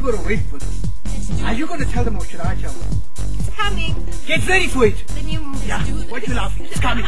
you going to wait for them. Are you going to tell them or should I tell them? It's coming. Get ready for it. Then you movie. Yeah, what you laughing? It's coming.